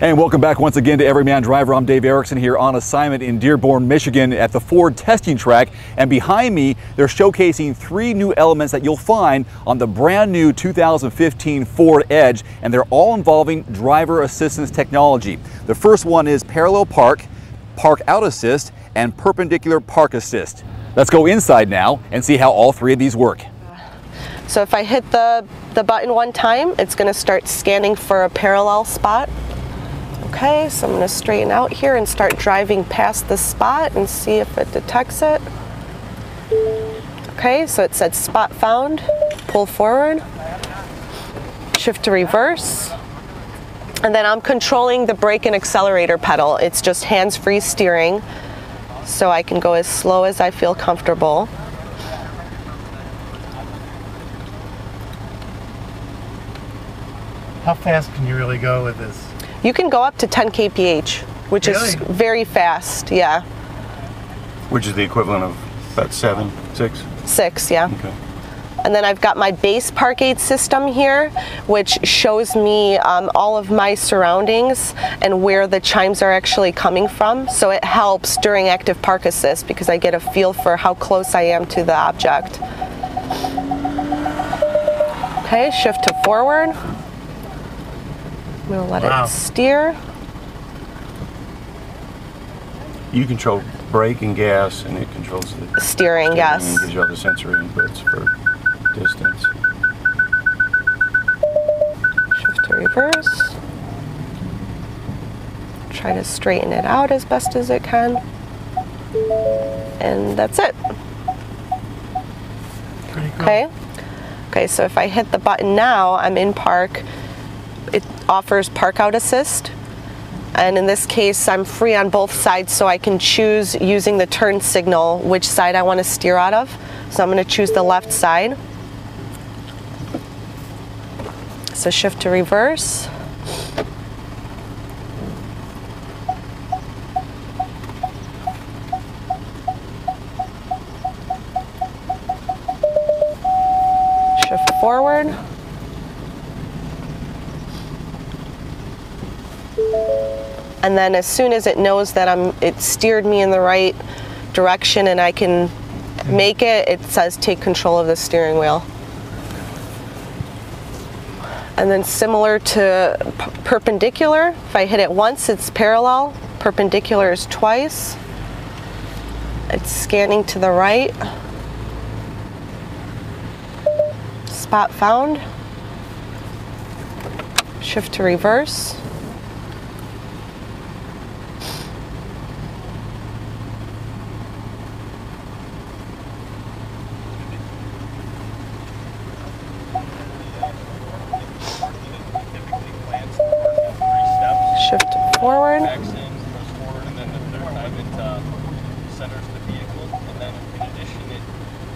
And welcome back once again to Everyman Driver. I'm Dave Erickson here on assignment in Dearborn, Michigan at the Ford testing track. And behind me, they're showcasing three new elements that you'll find on the brand new 2015 Ford Edge. And they're all involving driver assistance technology. The first one is parallel park, park out assist, and perpendicular park assist. Let's go inside now and see how all three of these work. So if I hit the, the button one time, it's gonna start scanning for a parallel spot. Okay, so I'm going to straighten out here and start driving past the spot and see if it detects it. Okay, so it said spot found, pull forward, shift to reverse, and then I'm controlling the brake and accelerator pedal. It's just hands-free steering, so I can go as slow as I feel comfortable. How fast can you really go with this? You can go up to 10 kph, which Really? is very fast. Yeah, Which is the equivalent of about seven, six? six. Yeah. Okay. And then I've got my base park aid system here, which shows me um, all of my surroundings and where the chimes are actually coming from. So it helps during active park assist because I get a feel for how close I am to the object. Okay, shift to forward. I'm gonna let Wow. it steer. You control brake and gas, and it controls the Steering, yes. And gives you all the sensory inputs for distance. Shift to reverse. Try to straighten it out as best as it can. And that's it. Pretty cool. Okay. Okay, so if I hit the button now, I'm in park. It offers park out assist. And in this case, I'm free on both sides, so I can choose using the turn signal which side I want to steer out of. So I'm going to choose the left side. So shift to reverse. Shift forward. And then as soon as it knows that I'm it steered me in the right direction and I can make it, it says take control of the steering wheel. And then similar to perpendicular, if I hit it once, it's parallel. Perpendicular is twice. It's scanning to the right. Spot found. Shift to reverse. Shift forward. backs goes forward, and then the third time it uh, centers the vehicle. And then in addition, it,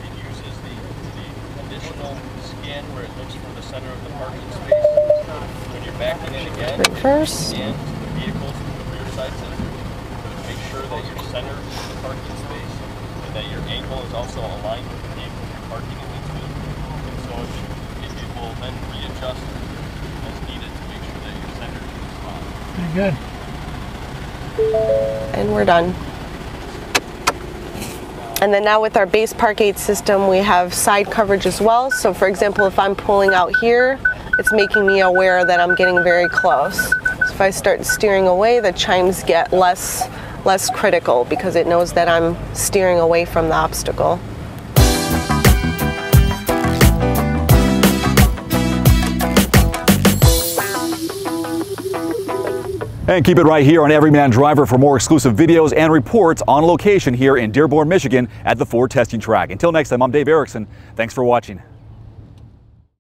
it uses the, the additional scan where it looks for the center of the parking space. When you're backing in again, it Reverse. scans the vehicles from the rear side sensor to make sure that you're centered in the parking space and that your angle is also aligned with the vehicle you're parking in between. And so it, it, it will then readjust as needed to make sure that you're centered in the spot. Pretty good. And we're done. And then now with our base park aid system, we have side coverage as well. So for example, if I'm pulling out here, it's making me aware that I'm getting very close. So if I start steering away, the chimes get less less critical because it knows that I'm steering away from the obstacle. And keep it right here on Everyman Driver for more exclusive videos and reports on location here in Dearborn, Michigan at the Ford testing track. Until next time, I'm Dave Erickson. Thanks for watching.